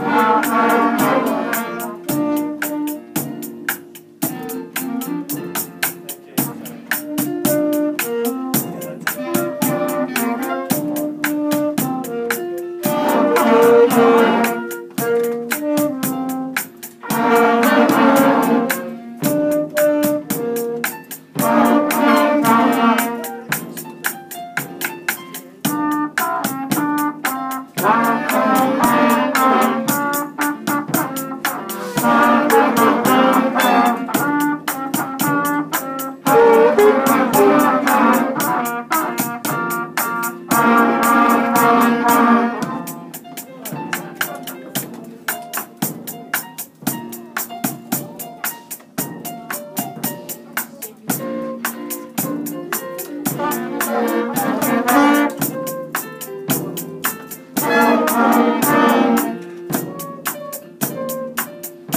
Christ.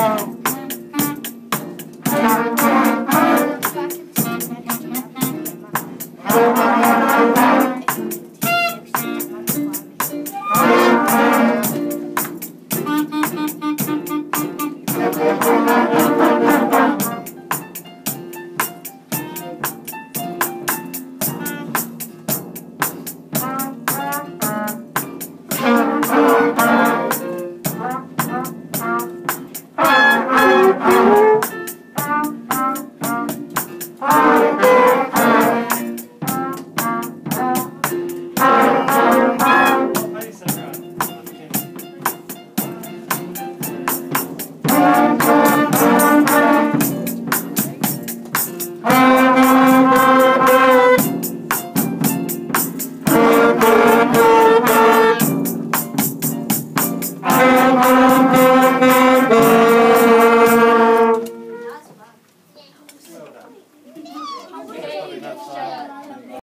Ah!